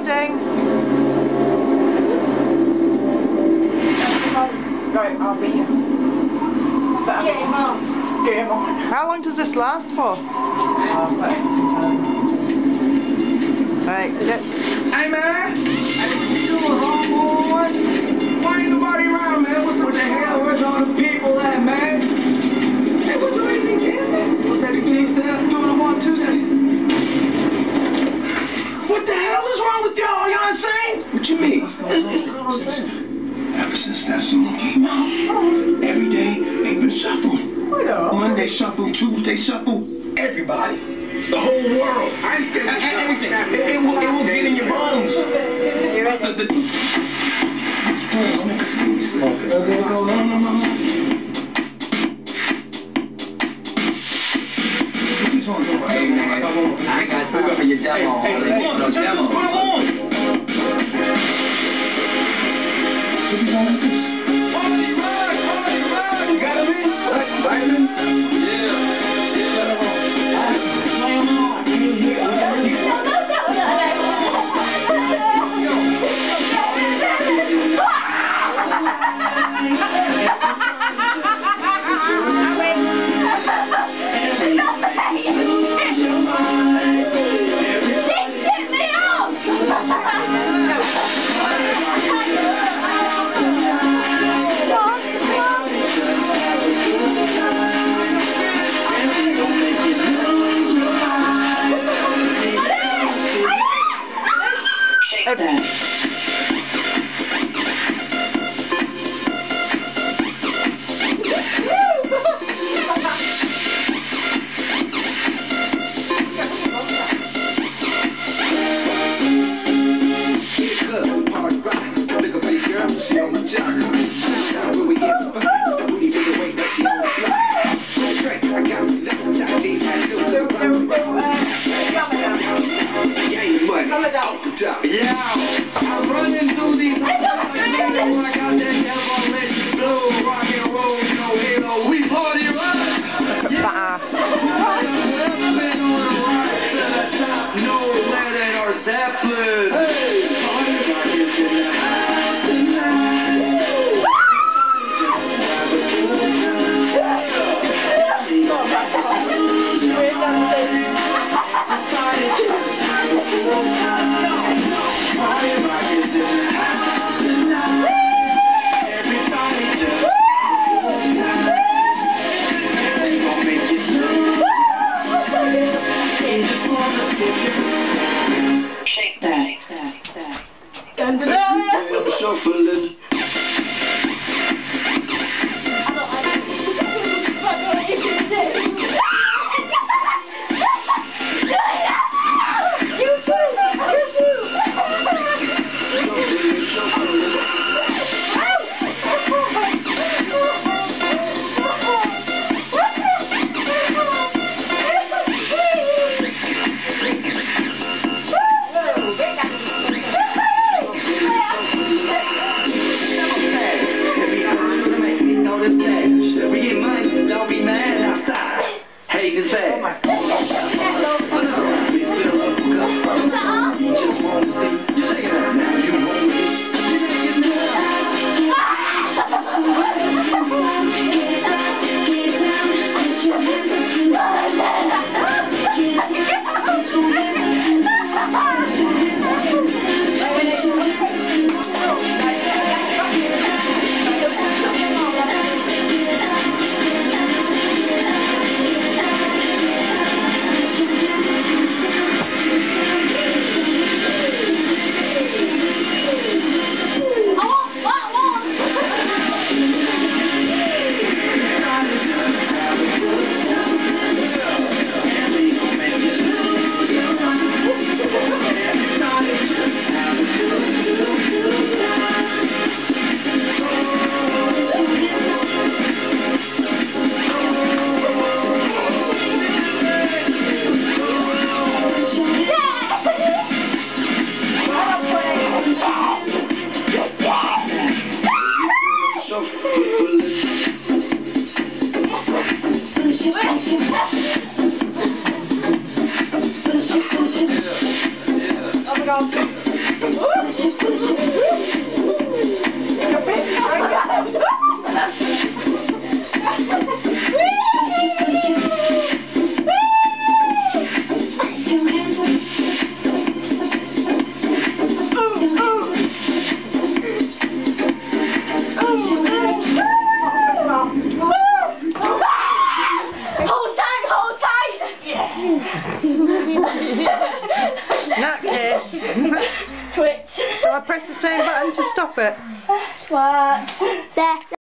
recording. Right, I'll be on. On. How long does this last for? Right. Hey man! I a! Why ain't nobody around? Monday shuffle, Tuesday shuffle, everybody. The whole world. I ain't scared of everything. It, it, will, it will get in your bones. The, the, the, I'm gonna. Oh, there go, no, no, no. Hey man, I ain't got time for your demo. Hey, hey, hey, on. Put them on. Put these on like this. 对 Just wanna see Legal. Uh! Tight. In that case, Twit. do I press the same button to stop it? Twat. There.